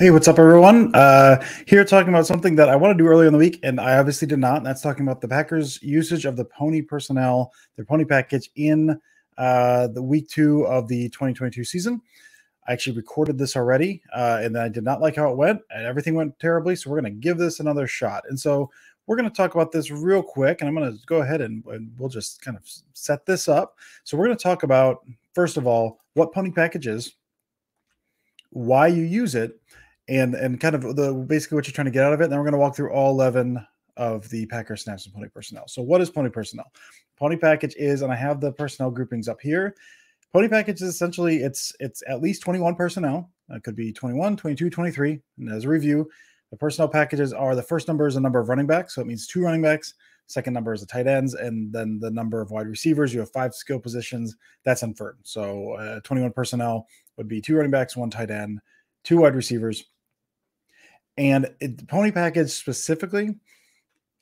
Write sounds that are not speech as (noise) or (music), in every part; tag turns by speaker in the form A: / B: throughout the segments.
A: Hey, what's up, everyone? Uh, here talking about something that I want to do earlier in the week, and I obviously did not. And that's talking about the Packers' usage of the pony personnel, their pony package in uh, the week two of the 2022 season. I actually recorded this already, uh, and I did not like how it went, and everything went terribly. So we're going to give this another shot. And so we're going to talk about this real quick, and I'm going to go ahead and, and we'll just kind of set this up. So we're going to talk about first of all what pony package is, why you use it and and kind of the basically what you're trying to get out of it. And then we're going to walk through all 11 of the Packer snaps and pony personnel. So what is pony personnel? Pony package is, and I have the personnel groupings up here. Pony package is essentially it's it's at least 21 personnel. It could be 21, 22, 23. And as a review, the personnel packages are the first number is a number of running backs, so it means two running backs. Second number is the tight ends, and then the number of wide receivers. You have five skill positions. That's inferred. So uh, 21 personnel would be two running backs, one tight end, two wide receivers, and it, the pony package specifically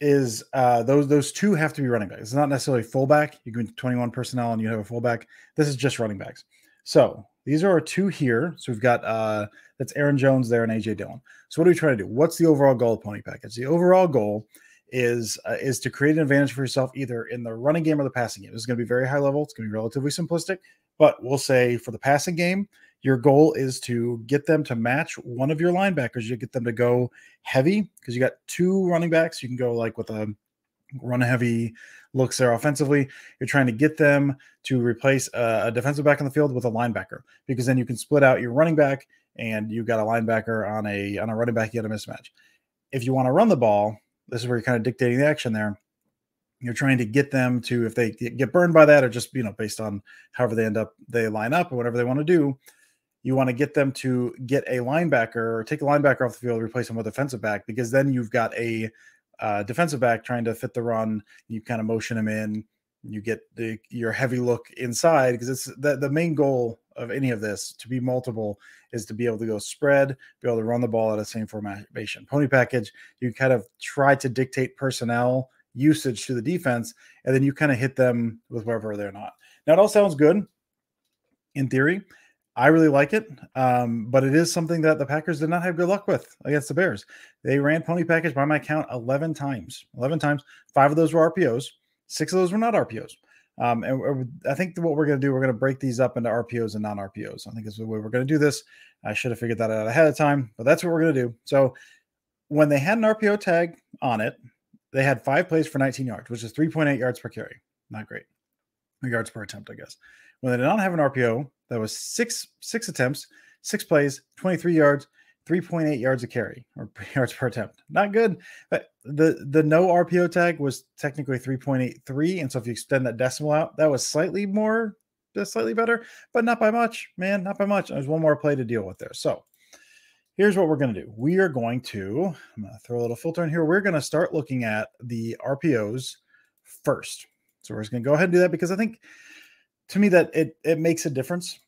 A: is uh, those those two have to be running backs. It's not necessarily fullback. You can 21 personnel and you have a fullback. This is just running backs. So these are our two here. So we've got uh, that's Aaron Jones there and AJ Dillon. So what are we trying to do? What's the overall goal of pony package? The overall goal is uh, is to create an advantage for yourself either in the running game or the passing game. This is going to be very high level. It's going to be relatively simplistic, but we'll say for the passing game, your goal is to get them to match one of your linebackers. You get them to go heavy because you got two running backs. You can go like with a run heavy looks there offensively. You're trying to get them to replace a, defensive back on the field with a linebacker because then you can split out your running back and you got a linebacker on a on a running back. You get a mismatch. If you want to run the ball, this is where you're kind of dictating the action there. You're trying to get them to if they get burned by that or just you know based on however they end up they line up or whatever they want to do you want to get them to get a linebacker or take a linebacker off the field, replace him with a defensive back, because then you've got a uh, defensive back trying to fit the run. You kind of motion him in. You get the your heavy look inside because it's the, the main goal of any of this to be multiple is to be able to go spread, be able to run the ball at the same formation. Pony package, you kind of try to dictate personnel usage to the defense, and then you kind of hit them with wherever they're not. Now it all sounds good in theory. I really like it, um, but it is something that the Packers did not have good luck with against the Bears. They ran pony package by my count 11 times. 11 times. Five of those were RPOs. Six of those were not RPOs. Um, and I think what we're going to do, we're going to break these up into RPOs and non RPOs. I think is the way we're going to do this. I should have figured that out ahead of time, but that's what we're going to do. So when they had an RPO tag on it, they had five plays for 19 yards, which is 3.8 yards per carry. Not great. Yards per attempt, I guess. When they did not have an RPO, that was six six attempts, six plays, 23 yards, 3.8 yards a carry or (laughs) yards per attempt. Not good. But the the no RPO tag was technically 3.83. And so if you extend that decimal out, that was slightly more, uh, slightly better, but not by much, man, not by much. There's one more play to deal with there. So here's what we're going to do. We are going to, I'm going to throw a little filter in here. We're going to start looking at the RPOs first. So we're just going to go ahead and do that because I think to me that it it makes a difference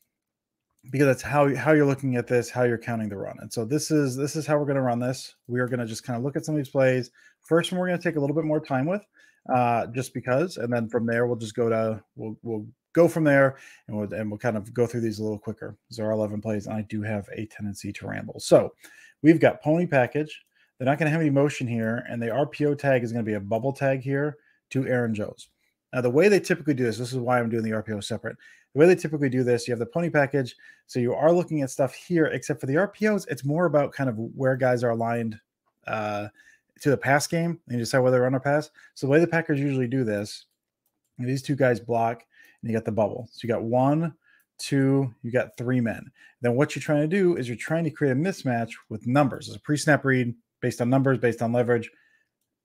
A: because that's how how you're looking at this, how you're counting the run. And so this is this is how we're going to run this. We are going to just kind of look at some of these plays. First one we're going to take a little bit more time with, uh, just because, and then from there we'll just go to we'll we'll go from there and we'll and we'll kind of go through these a little quicker. These are 11 plays, and I do have a tendency to ramble. So we've got pony package. They're not going to have any motion here, and the RPO tag is going to be a bubble tag here to Aaron Jones. Now, the way they typically do this, this is why I'm doing the RPO separate. The way they typically do this, you have the pony package. So you are looking at stuff here, except for the RPOs, it's more about kind of where guys are aligned uh, to the pass game and you decide whether they run or pass. So the way the Packers usually do this, these two guys block and you got the bubble. So you got one, two, you got three men. Then what you're trying to do is you're trying to create a mismatch with numbers. It's a pre-snap read based on numbers, based on leverage.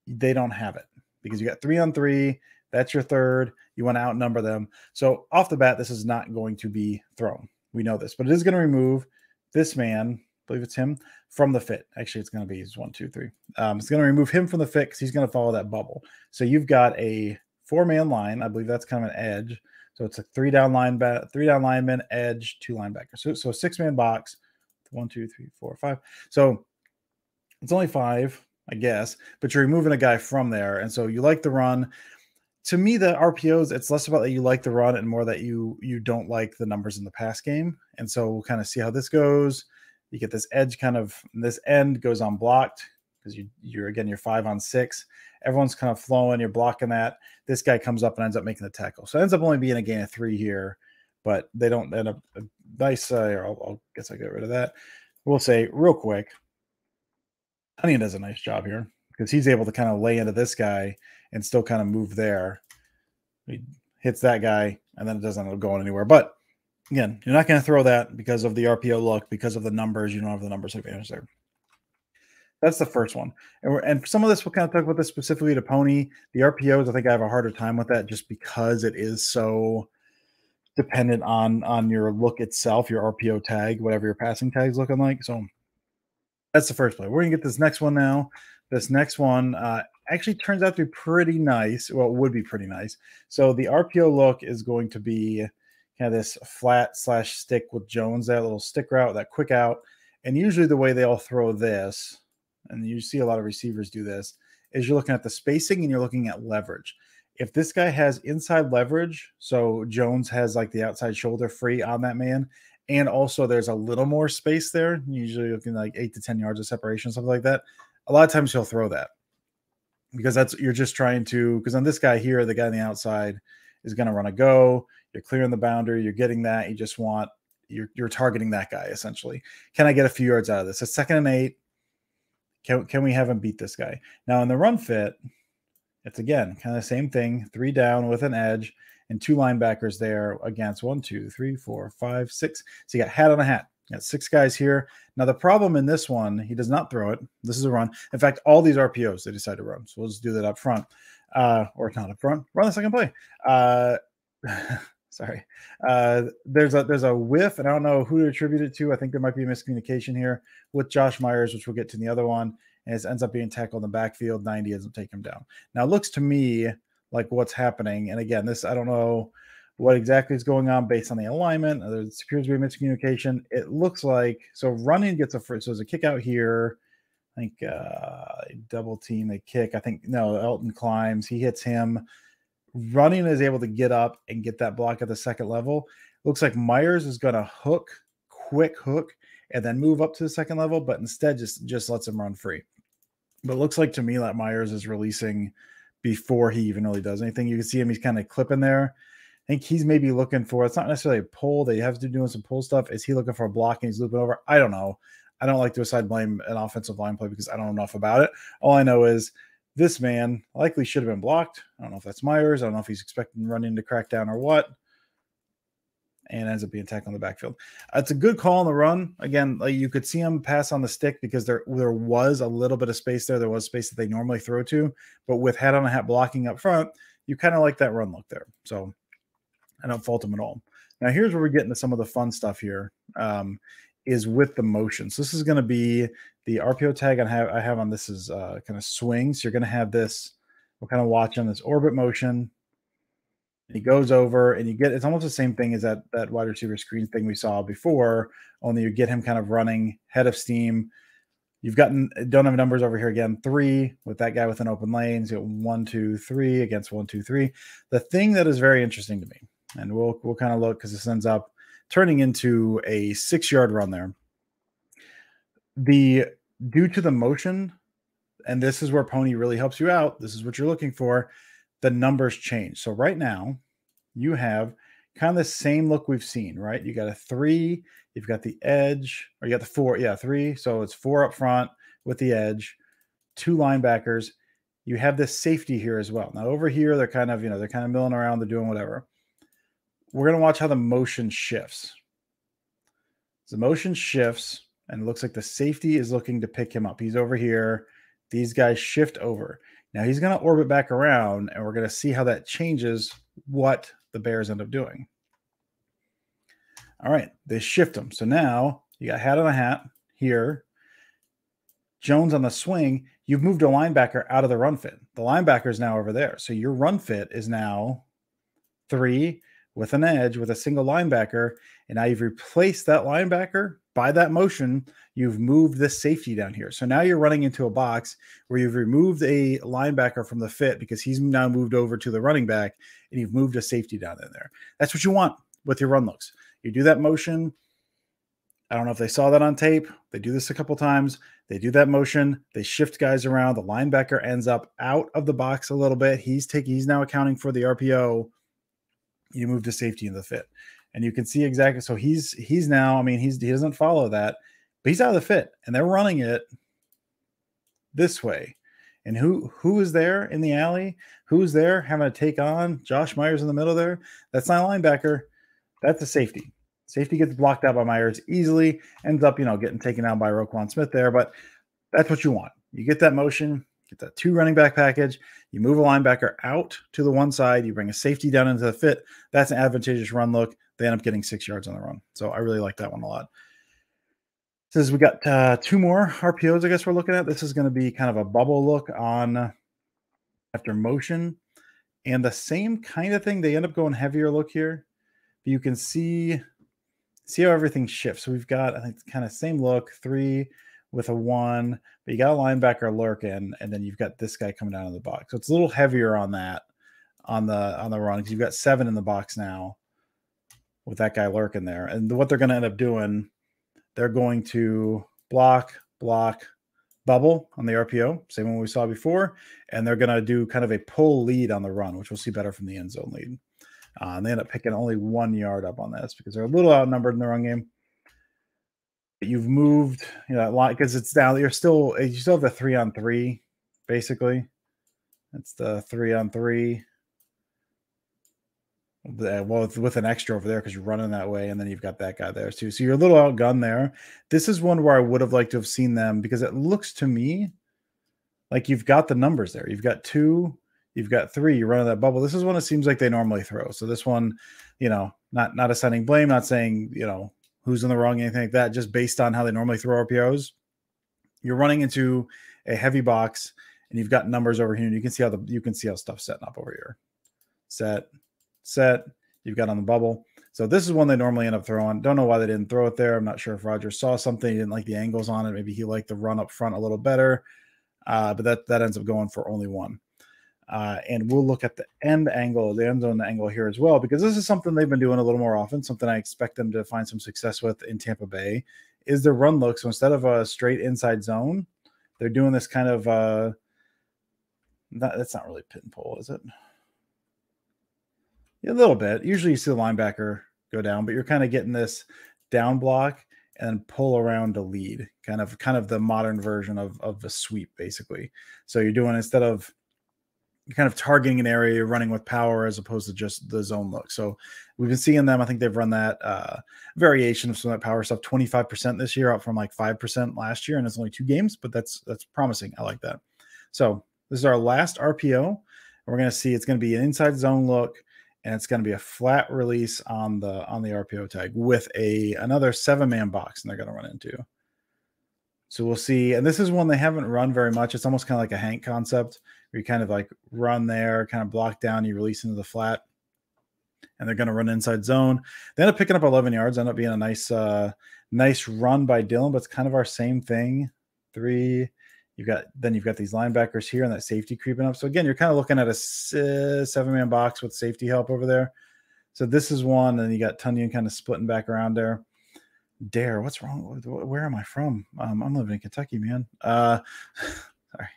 A: They don't have it because you got three on three that's your third. You want to outnumber them. So off the bat, this is not going to be thrown. We know this, but it is going to remove this man, I believe it's him, from the fit. Actually, it's going to be his one, two, three. Um, it's going to remove him from the fit because he's going to follow that bubble. So you've got a four man line. I believe that's kind of an edge. So it's a three down line, three down lineman, edge, two linebackers. So, so six man box, one, two, three, four, five. So it's only five, I guess, but you're removing a guy from there. And so you like the run to me the rpos it's less about that you like the run and more that you you don't like the numbers in the pass game and so we'll kind of see how this goes You get this edge kind of this end goes unblocked because you you're again you're five on six. Everyone's kind of flowing. You're blocking that. This guy comes up and ends up making the tackle. So it ends up only being a gain of three here, but they don't end up a nice. Uh, I'll, I'll guess I get rid of that. We'll say real quick. Honey does a nice job here because he's able to kind of lay into this guy and still kind of move there. He hits that guy, and then it doesn't end up going anywhere. But again, you're not going to throw that because of the RPO look, because of the numbers. You don't have the numbers advantage there. That's the first one. And, and some of this, we'll kind of talk about this specifically to Pony. The RPOs, I think I have a harder time with that just because it is so dependent on on your look itself, your RPO tag, whatever your passing tag is looking like. So that's the first play. We're gonna get this next one now. This next one uh, actually turns out to be pretty nice. Well, it would be pretty nice. So the RPO look is going to be kind of this flat slash stick with Jones, that little stick route, that quick out. And usually the way they all throw this, and you see a lot of receivers do this, is you're looking at the spacing and you're looking at leverage. If this guy has inside leverage, so Jones has like the outside shoulder free on that man, and also there's a little more space there, usually looking like eight to 10 yards of separation, something like that. A lot of times he'll throw that because that's you're just trying to because on this guy here, the guy on the outside is going to run a go. You're clearing the boundary, you're getting that. You just want you're you're targeting that guy essentially. Can I get a few yards out of this? A second and eight. Can can we have him beat this guy? Now in the run fit, it's again kind of the same thing. Three down with an edge and two linebackers there against one, two, three, four, five, six. So you got hat on a hat. Got six guys here. Now the problem in this one, he does not throw it. This is a run. In fact, all these RPOs they decide to run. So we'll just do that up front, uh, or not up front. Run the second play. Uh, (laughs) sorry. Uh, there's a there's a whiff, and I don't know who to attribute it to. I think there might be a miscommunication here with Josh Myers, which we'll get to in the other one. And it ends up being tackled in the backfield. 90 doesn't take him down. Now it looks to me like what's happening. And again, this I don't know what exactly is going on based on the alignment. There appears to be a miscommunication. It looks like so Runyan gets a first. So there's a kick out here. I think uh double team a kick. I think no, Elgton climbs, he hits him. Runyan is able to get up and get that block at the second level. Looks like Myers is gonna hook, quick hook, and then move up to the second level, but instead just just lets him run free. But looks like to me that Myers is releasing before he even really does anything. You can see him, he's kind of clipping there. I think he's maybe looking for it's not necessarily a pull that you have to do, doing some pull stuff. Is he looking for a block and he's looping over? I don't know. I don't like to aside blame an offensive line play because I don't know enough about it. All I know is this man likely should have been blocked. I don't know if that's Myers. I don't know if he's expecting Runyan to run into crackdown or what. And ends up being tackled in the backfield. It's a good call on the run. Again, like you could see him pass on the stick because there there was a little bit of space there. There was space that they normally throw to, but with head on a hat blocking up front, you kind of like that run look there. So I don't fault him at all. Now, here's where we get into some of the fun stuff here. Um, is with the motion. So this is going to be the RPO tag I have I have on this is uh, kind of swing. So you're going to have this. We're kind of watching this orbit motion. He goes over, and you get it's almost the same thing as that that wide receiver screen thing we saw before. Only you get him kind of running head of steam. You've gotten don't have numbers over here again. Three with that guy with an open lane. So one, two, three against one, two, three. The thing that is very interesting to me and we'll we'll kind of look because this ends up turning into a six yard run there. The due to the motion, and this is where Pony really helps you out. This is what you're looking for. The numbers change. So right now, you have kind of the same look we've seen, right? You got a three, you've got the edge, or you got the four, yeah, three. So it's four up front with the edge, two linebackers. You have this safety here as well. Now over here, they're kind of, you know, they're kind of milling around, they're doing whatever we're going to watch how the motion shifts. The motion shifts, and it looks like the safety is looking to pick him up. He's over here. These guys shift over. Now he's going to orbit back around, and we're going to see how that changes what the Bears end up doing. All right, they shift him. So now you got hat on a hat here. Jones on the swing. You've moved a linebacker out of the run fit. The linebacker is now over there. So your run fit is now three with an edge with a single linebacker, and now you've replaced that linebacker by that motion. You've moved this safety down here. So now you're running into a box where you've removed a linebacker from the fit because he's now moved over to the running back, and you've moved a safety down in there. That's what you want with your run looks. You do that motion. I don't know if they saw that on tape. They do this a couple times. They do that motion. They shift guys around. The linebacker ends up out of the box a little bit. He's taking. He's now accounting for the RPO. You move to safety in the fit, and you can see exactly. So he's he's now. I mean, he's he doesn't follow that, but he's out of the fit, and they're running it this way. And who who is there in the alley? Who's there having to take on Josh Myers in the middle there? That's not a linebacker. That's a safety. Safety gets blocked out by Myers easily, ends up, you know, getting taken out by Roquan Smith there, but that's what you want. You get that motion, get that two running back package, you move a linebacker out to the one side, you bring a safety down into the fit. That's an advantageous run look. They end up getting six yards on the run. So I really like that one a lot. Says we got uh, two more RPOs, I guess we're looking at. This is going to be kind of a bubble look on after motion and the same kind of thing. They end up going heavier look here. You can see see how everything shifts. So we've got, I think, kind of same look, three with a one, but you got a linebacker lurking, and then you've got this guy coming down in the box. So it's a little heavier on that on the on the run because you've got seven in the box now with that guy lurking there. And what they're going to end up doing, they're going to block, block, bubble on the RPO, same one we saw before, and they're going to do kind of a pull lead on the run, which we'll see better from the end zone lead. Uh, and they end up picking only one yard up on this because they're a little outnumbered in the run game. But you've moved, you know, a lot because it's down. You're still you still have the three on three, basically. It's the three on three. Well, with, with an extra over there because you're running that way, and then you've got that guy there too. So you're a little outgunned there. This is one where I would have liked to have seen them because it looks to me like you've got the numbers there. You've got two You've got three. you're running that bubble. This is one it seems like they normally throw. So this one, you know, not not assigning blame, not saying you know who's in the wrong, anything like that. Just based on how they normally throw RPOs, you're running into a heavy box, and you've got numbers over here, and you can see how the you can see how stuff's setting up over here. Set, set. You've got on the bubble. So this is one they normally end up throwing. Don't know why they didn't throw it there. I'm not sure if Roger saw something. He didn't like the angles on it. Maybe he liked the run up front a little better. Uh, but that that ends up going for only one. Uh, and we'll look at the end angle, the end zone angle here as well, because this is something they've been doing a little more often. Something I expect them to find some success with in Tampa Bay is their run look. So instead of a straight inside zone, they're doing this kind of. Uh, that's not really pin and pull, is it? A little bit. Usually you see the linebacker go down, but you're kind of getting this down block and pull around to lead, kind of kind of the modern version of of a sweep, basically. So you're doing instead of kind of targeting an area, running with power as opposed to just the zone look. So we've been seeing them. I think they've run that uh, variation of some of that power stuff 25% this year, up from like 5% last year. And it's only two games, but that's that's promising. I like that. So this is our last RPO. And We're going to see it's going to be an inside zone look and it's going to be a flat release on the on the RPO tag with a another seven man box and they're going to run into. So we'll see. And this is one they haven't run very much. It's almost kind of like a Hank concept where you kind of like run there, kind of block down, you release into the flat, and they're going to run inside zone. They end up picking up 11 yards, end up being a nice, uh, nice run by Dillon, but it's kind of our same thing. Three. You've got then you've got these linebackers here and that safety creeping up. So again, you're kind of looking at a seven man box with safety help over there. So this is one, and you got Tonyan kind of splitting back around there. Dare, what's wrong? Where am I from? Um, I'm living in Kentucky, man. Uh, (sighs) sorry.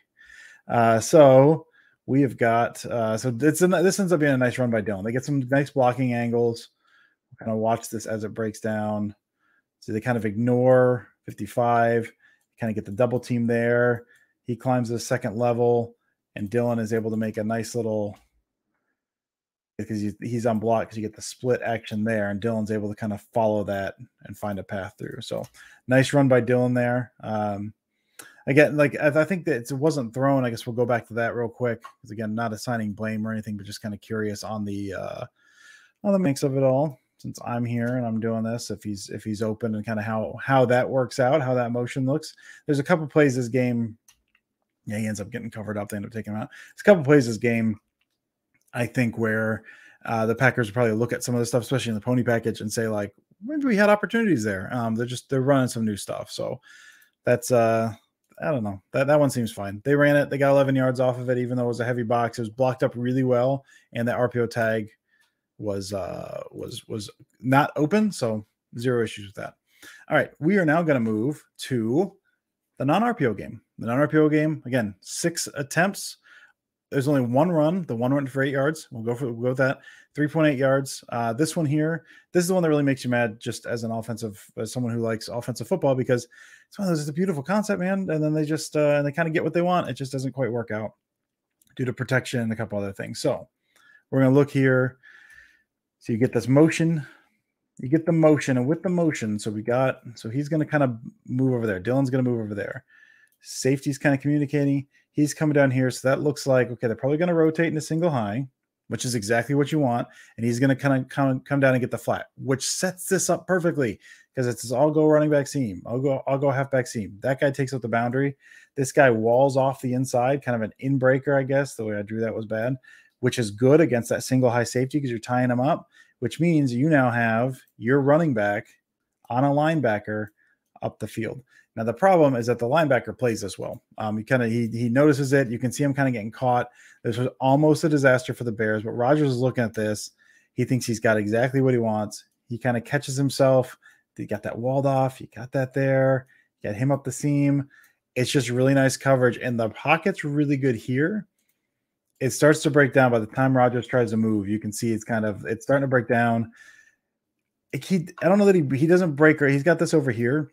A: Uh, so we have got uh, so it's this ends up being a nice run by Dillon. They get some nice blocking angles. kind of watch this as it breaks down. So they kind of ignore 55, kind of get the double team there. He climbs the second level, and Dillon is able to make a nice little because he's on block because you get the split action there, and Dillon's able to kind of follow that and find a path through. So nice run by Dillon there. Um, again, like I think that it wasn't thrown. I guess we'll go back to that real quick because again, not assigning blame or anything, but just kind of curious on the uh, on the mix of it all. Since I'm here and I'm doing this, if he's if he's open and kind of how how that works out, how that motion looks. There's a couple plays this game. Yeah, he ends up getting covered up. They end up taking him out. There's a couple plays this game. I think where uh, the Packers probably look at some of the stuff, especially in the pony package, and say like maybe we had opportunities there. Um, they're just they're running some new stuff, so that's uh I don't know. That that one seems fine. They ran it. They got 11 yards off of it, even though it was a heavy box. It was blocked up really well, and the RPO tag was uh was was not open, so zero issues with that. All right, we are now going to move to the non-RPO game. The non-RPO game again, six attempts. There's only one run. The one run for eight yards. We'll go for we'll go with that. 3.8 yards. Uh, this one here, this is the one that really makes you mad, just as an offensive, as someone who likes offensive football, because it's one of those. It's a beautiful concept, man. And then they just uh, and they kind of get what they want. It just doesn't quite work out due to protection and a couple other things. So we're gonna look here. So you get this motion you get the motion and with the motion so we got so he's going to kind of move over there. Dillon's going to move over there. Safety's kind of communicating. He's coming down here so that looks like okay they're probably going to rotate in a single high which is exactly what you want and he's going to kind of come, come down and get the flat which sets this up perfectly because it's all go running back seam i'll go i'll go half back seam. That guy takes out the boundary. This guy walls off the inside kind of an in breaker i guess the way i drew that was bad which is good against that single high safety because you're tying them up which means you now have your running back on a linebacker up the field. Now the problem is that the linebacker plays this well. Um, he kind of he he notices it. You can see him kind of getting caught. This was almost a disaster for the Bears, but Rodgers is looking at this. He thinks he's got exactly what he wants. He kind of catches himself. He got that walled off. He got that there. Got him up the seam. It's just really nice coverage, and the pocket's are really good here it starts to break down by the time Rodgers tries to move. You can see it's kind of it's starting to break down. He I don't know that he he doesn't break or he's got this over here.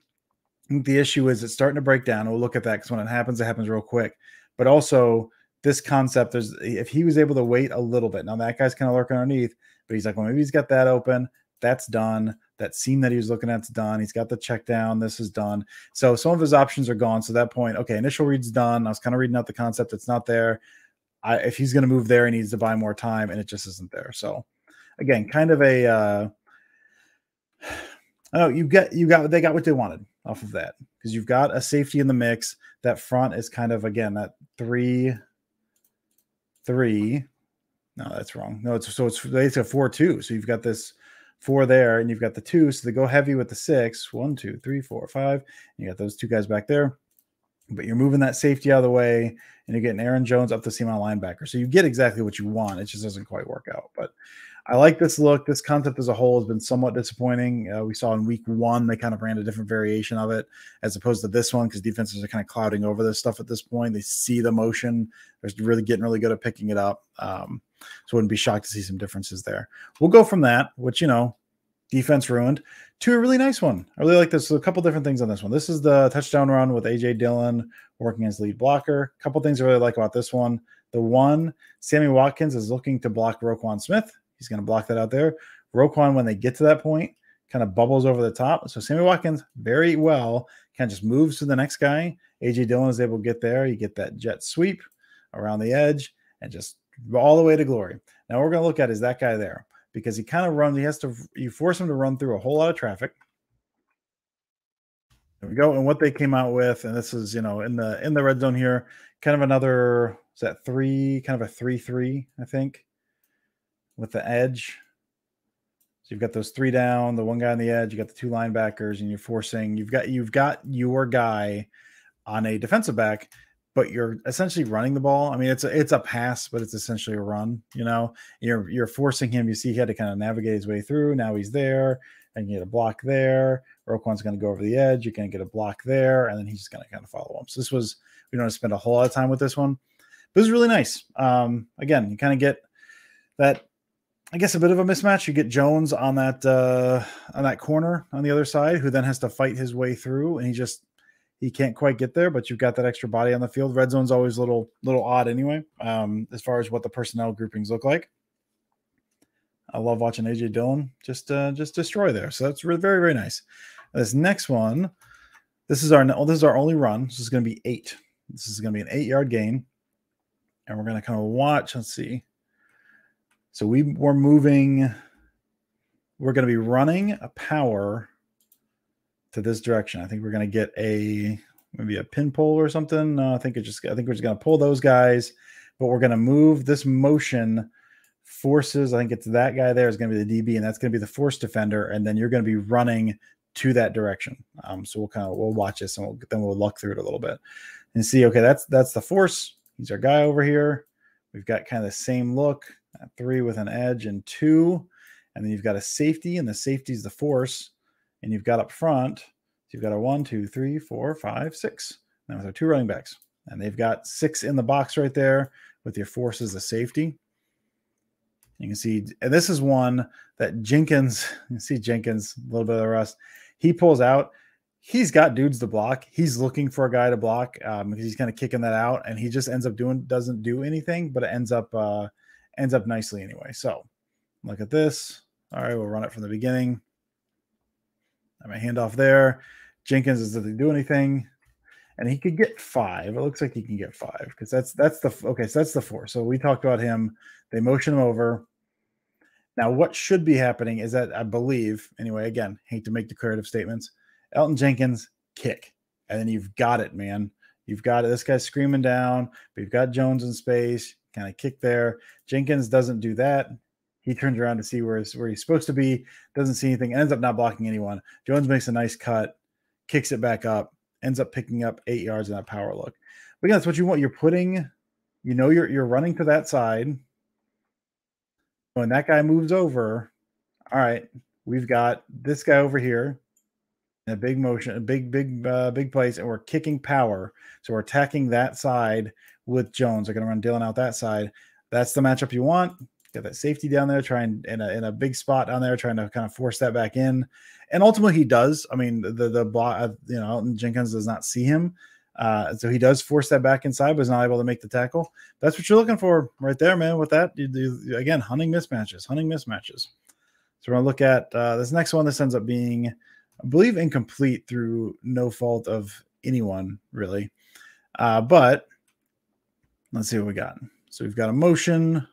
A: The issue is it's starting to break down. We'll look at that because when it happens, it happens real quick. But also this concept, there's if he was able to wait a little bit. Now that guy's kind of lurking underneath, but he's like, well, maybe he's got that open. That's done. That seam that he was looking at's done. He's got the check down. This is done. So some of his options are gone. So that point, okay, initial read's done. I was kind of reading out the concept. It's not there. I, if he's going to move there, he needs to buy more time, and it just isn't there. So, again, kind of a. Uh, (sighs) know you get you got they got what they wanted off of that because you've got a safety in the mix. That front is kind of again that three, three. No, that's wrong. No, it's so it's it's a four two. So you've got this four there, and you've got the two. So they go heavy with the six. One, two, three, four, five. You got those two guys back there but you're moving that safety out of the way and you're getting Aaron Jones up the seam on linebacker. So you get exactly what you want. It just doesn't quite work out. But I like this look. This concept as a whole has been somewhat disappointing. Uh, we saw in week one, they kind of ran a different variation of it as opposed to this one because defenses are kind of clouding over this stuff at this point. They see the motion, they're really getting really good at picking it up. Um, so wouldn't be shocked to see some differences there. We'll go from that, which, you know, defense ruined to a really nice one. I really like this. So a couple different things on this one. This is the touchdown run with AJ Dillon working as lead blocker. A couple things I really like about this one. The one, Sammy Watkins is looking to block Roquan Smith. He's going to block that out there. Roquan, when they get to that point, kind of bubbles over the top. So Sammy Watkins very well kind of just moves to the next guy. AJ Dillon is able to get there. You get that jet sweep around the edge and just all the way to glory. Now we're going to look at is that guy there because he kind of runs. He has to you force him to run through a whole lot of traffic. There we go. And what they came out with, and this is you know in the in the red zone here, kind of another is that three, kind of a three three, I think, with the edge. So you've got those three down, the one guy on the edge, you got the two linebackers, and you're forcing. You've got you've got your guy on a defensive back but you're essentially running the ball. I mean, it's a it's a pass, but it's essentially a run. You know, you're you're forcing him. You see, he had to kind of navigate his way through. Now he's there, and you get a block there. Roquan's going to go over the edge. You're going to get a block there, and then he's just going to kind of follow him. So this was we don't spend a whole lot of time with this one, but it's really nice. Um, again, you kind of get that. I guess a bit of a mismatch. You get Jones on that uh, on that corner on the other side, who then has to fight his way through, and he just he can't quite get there, but you've got that extra body on the field. Red zone's always a little little odd anyway, um, as far as what the personnel groupings look like. I love watching AJ Dillon just uh, just destroy there. So that's really, very very nice. This next one, this is our this is our only run. This is going to be eight. This is going to be an eight yard gain, and we're going to kind of watch. Let's see. So we were moving. We're going to be running a power to this direction. I think we're going to get a maybe a pin pull or something. I think it just I think we're just going to pull those guys, but we're going to move this motion forces. I think it's that guy there is going to be the DB, and that's going to be the force defender, and then you're going to be running to that direction. Um, so we'll kind of we'll watch this and we'll, then we'll look through it a little bit and see. Okay, that's that's the force. He's our guy over here. We've got kind of the same look. Three with an edge and two, and then you've got a safety, and the safety is the force and you've got up front so you've got a one, two, three, four, five, six. Now with our two running backs. And they've got six in the box right there with your forces of safety. You can see, and this is one that Jenkins, (laughs) you see Jenkins, a little bit of rust. He pulls out. He's got dudes to block. He's looking for a guy to block um, because he's kind of kicking that out, and he just ends up doing doesn't do anything, but it ends up uh, ends up nicely anyway. So look at this. All right, we'll run it from the beginning. My hand off there. Jenkins doesn't do anything, and he could get five. It looks like he can get five because that's that's the okay. So that's the four. So we talked about him. They motion him over. Now, what should be happening is that I believe, anyway, again, hate to make declarative statements. Elgton Jenkins kick, and then you've got it, man. You've got it. This guy's screaming down, you've got Jones in space, kind of kick there. Jenkins doesn't do that. He turns around to see where, where he's supposed to be, doesn't see anything, ends up not blocking anyone. Jones makes a nice cut, kicks it back up, ends up picking up eight yards in that power look. But yeah, that's what you want. You're putting, you know, you're you're running to that side when that guy moves over, all right, we've got this guy over here in a big motion, a big, big, uh, big place, and we're kicking power. So we're attacking that side with Jones. They're going to run Dillon out that side. That's the matchup you want. Get that safety down there, trying in a, in a big spot down there, trying to kind of force that back in. And ultimately, he does. I mean, the the block, uh, you know, Elgton Jenkins does not see him, uh, so he does force that back inside, but is not able to make the tackle. That's what you're looking for right there, man. With that, you, you, again, hunting mismatches, hunting mismatches. So we're gonna look at uh, this next one. This ends up being, I believe, incomplete through no fault of anyone really. Uh, but let's see what we got. So we've got a motion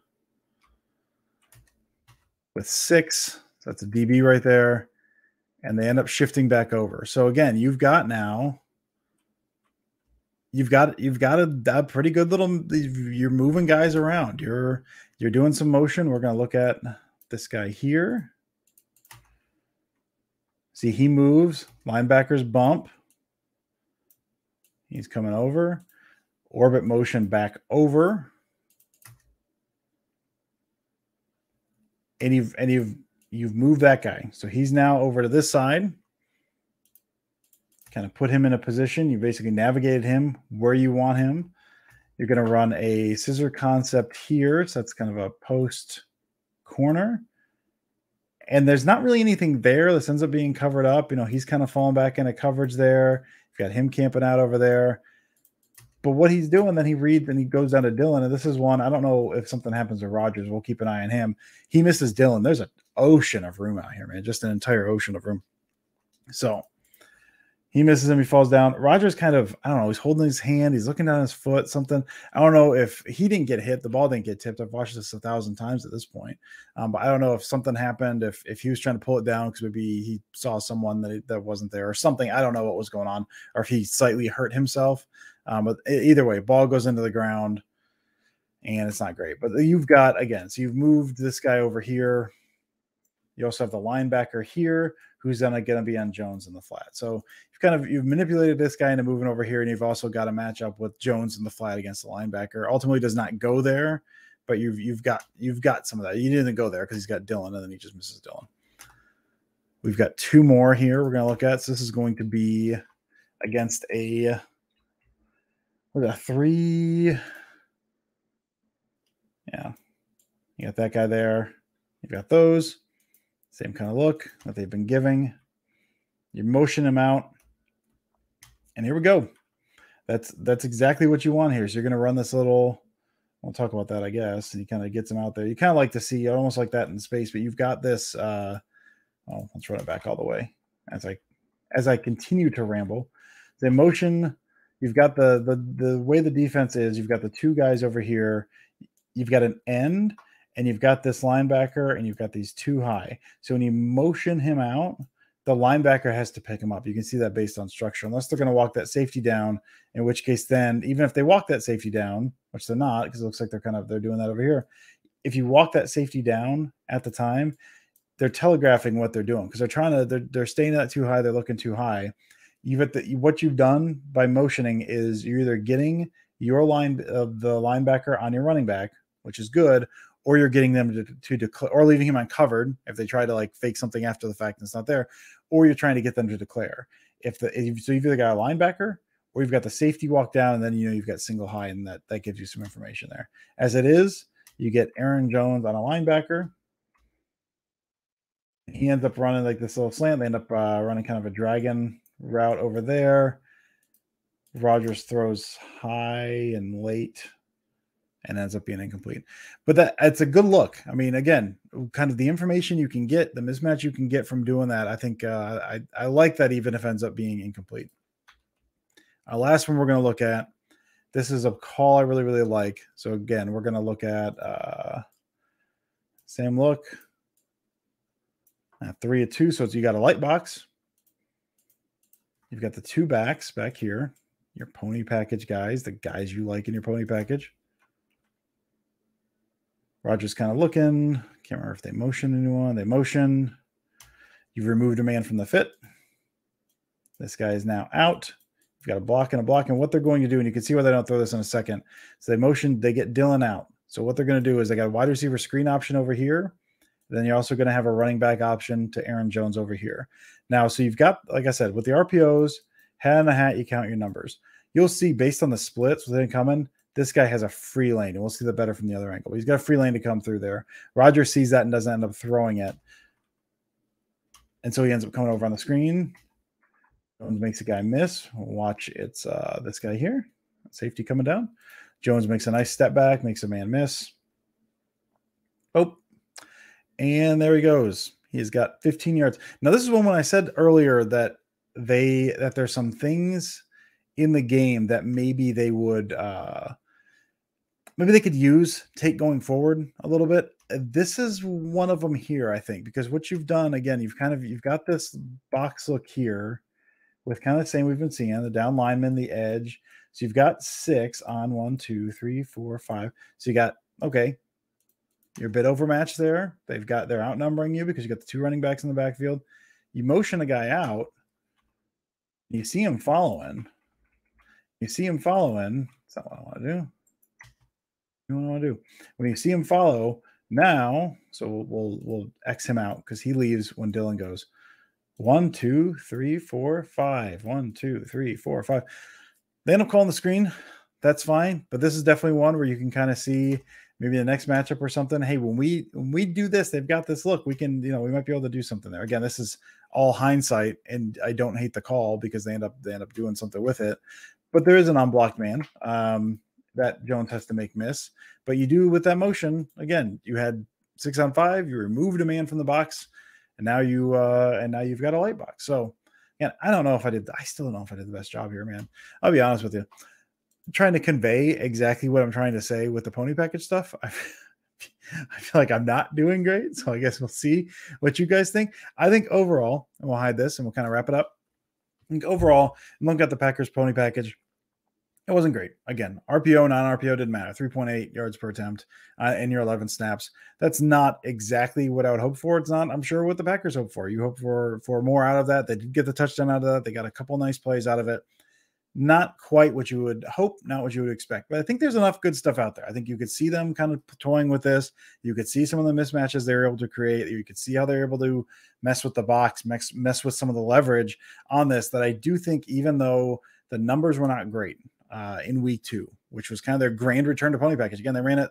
A: with six. So that's a DB right there, and they end up shifting back over. So again, you've got now you've got you've got a, a, pretty good little you're moving guys around. You're you're doing some motion. We're going to look at this guy here. See he moves linebackers bump. He's coming over. Orbit motion back over and you've and you've you've moved that guy so he's now over to this side kind of put him in a position. You basically navigated him where you want him. You're going to run a scissor concept here. So that's kind of a post corner. And there's not really anything there. This ends up being covered up. You know, he's kind of falling back into coverage there. You've got him camping out over there. But what he's doing, then he reads and he goes down to Dillon. And this is one, I don't know if something happens to Rodgers. We'll keep an eye on him. He misses Dillon. There's an ocean of room out here, man. Just an entire ocean of room. So he misses him. He falls down. Rodgers kind of, I don't know, he's holding his hand. He's looking down his foot, something. I don't know if he didn't get hit. The ball didn't get tipped. I've watched this a thousand times at this point. Um, but I don't know if something happened, if if he was trying to pull it down because maybe he saw someone that, that wasn't there or something. I don't know what was going on or if he slightly hurt himself. Um, but either way, ball goes into the ground and it's not great. But you've got, again, so you've moved this guy over here. You also have the linebacker here who's then uh, going to be on Jones in the flat. So you've kind of you've manipulated this guy into moving over here, and you've also got a matchup with Jones in the flat against the linebacker. Ultimately, does not go there, but you've you've got you've got some of that. You didn't go there because he's got Dillon, and then he just misses Dillon. We've got two more here we're going to look at. So this is going to be against a what a three. Yeah, you got that guy there. You got those. Same kind of look that they've been giving. You motion them out. And here we go. That's that's exactly what you want here. So you're going to run this little we'll talk about that, I guess. And he kind of gets them out there. You kind of like to see almost like that in space, but you've got this. Uh, oh, let's run it back all the way as I as I continue to ramble. The motion, you've got the the the way the defense is. You've got the two guys over here. You've got an end, and you've got this linebacker and you've got these two high. So when you motion him out, the linebacker has to pick him up. You can see that based on structure, unless they're going to walk that safety down, in which case, then even if they walk that safety down, which they're not, because it looks like they're kind of they're doing that over here. If you walk that safety down at the time, they're telegraphing what they're doing because they're trying to they're, they're staying that too high, they're looking too high. You've at the what you've done by motioning is you're either getting your line of the linebacker on your running back, which is good, or you're getting them to, to declare or leaving him uncovered if they try to like fake something after the fact and it's not there, or you're trying to get them to declare. if the if, so you've either got a linebacker or you've got the safety walk down, and then you know you've got single high, and that that gives you some information there. As it is, you get Aaron Jones on a linebacker. He ends up running like this little slant. They end up uh, running kind of a dragon route over there. Rodgers throws high and late and ends up being incomplete. But that it's a good look. I mean, again, kind of the information you can get, the mismatch you can get from doing that. I think uh, I I like that even if ends up being incomplete. Our last one we're going to look at. This is a call I really really like. So again, we're going to look at uh, same look. At three of two, so you got a light box. You've got the two backs back here, your pony package guys, the guys you like in your pony package. Roger's kind of looking. Can't remember if they motion anyone. They motion. You've removed a man from the fit. This guy is now out. You've got a block and a block. And what they're going to do, and you can see why they don't throw this in a second. So they motion, they get Dillon out. So what they're going to do is they got a wide receiver screen option over here. Then you're also going to have a running back option to Aaron Jones over here. Now, so you've got, like I said, with the RPOs, hat in the hat, you count your numbers. You'll see based on the splits with coming, this guy has a free lane, and we'll see that better from the other angle. But He's got a free lane to come through there. Roger sees that and doesn't end up throwing it. And so he ends up coming over on the screen. Jones makes a guy miss. Watch, it's uh, this guy here. Safety coming down. Jones makes a nice step back, makes a man miss. Oh, and there he goes. He's got 15 yards. Now, this is one when I said earlier that they that there's some things in the game that maybe they would uh maybe they could use take going forward a little bit. Uh, this is one of them here i think because what you've done again you've kind of you've got this box look here with kind of the same we've been seeing the down lineman the edge. So you've got six on one two three four five. So you got okay you're a bit overmatched there. They've got they're outnumbering you because you got the two running backs in the backfield. You motion a guy out. You see him following. You see him following. That's not what i want to do you want to do. When you see him follow now so we'll we'll, we'll x him out because he leaves when Dillon goes. One two three four five. One two three four five. They end up calling the screen. That's fine but this is definitely one where you can kind of see maybe the next matchup or something. Hey when we when we do this they've got this look we can you know we might be able to do something there. Again this is all hindsight and i don't hate the call because they end up they end up doing something with it. But there is an unblocked man. Um, that Jones has to make miss. But you do with that motion again. You had six on five. You removed a man from the box, and now you uh, and now you've got a light box. So, yeah, I don't know if I did. I still don't know if I did the best job here, man. I'll be honest with you. I'm trying to convey exactly what I'm trying to say with the pony package stuff. I, (laughs) I feel like I'm not doing great. So I guess we'll see what you guys think. I think overall, and we'll hide this and we'll kind of wrap it up. I think overall, look at the Packers pony package it wasn't great. Again, RPO, non RPO didn't matter. 3.8 yards per attempt uh, in your 11 snaps. That's not exactly what I would hope for. It's not, I'm sure, what the Packers hope for. You hope for for more out of that. They did get the touchdown out of that. They got a couple nice plays out of it. Not quite what you would hope, not what you would expect. But I think there's enough good stuff out there. I think you could see them kind of toying with this. You could see some of the mismatches they were able to create. You could see how they're able to mess with the box, mess, mess with some of the leverage on this. That I do think, even though the numbers were not great, uh, in week two, which was kind of their grand return to pony package. Again, they ran it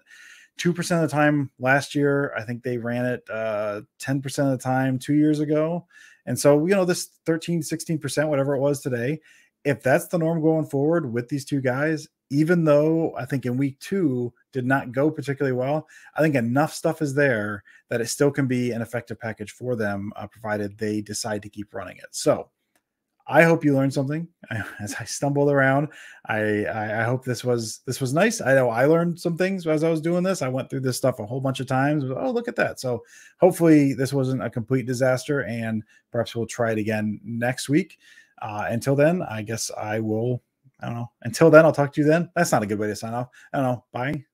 A: 2% of the time last year. I think they ran it uh, 10% of the time two years ago. And so, you know, this 13, 16%, whatever it was today, if that's the norm going forward with these two guys, even though I think in week two did not go particularly well, I think enough stuff is there that it still can be an effective package for them, uh, provided they decide to keep running it. So, I hope you learned something (laughs) as I stumbled around. I, I, I hope this was this was nice. I know I learned some things as I was doing this. I went through this stuff a whole bunch of times. Oh, look at that! So hopefully this wasn't a complete disaster, and perhaps we'll try it again next week. Uh, until then, I guess I will. I don't know. Until then, I'll talk to you then. That's not a good way to sign off. I don't know. Bye.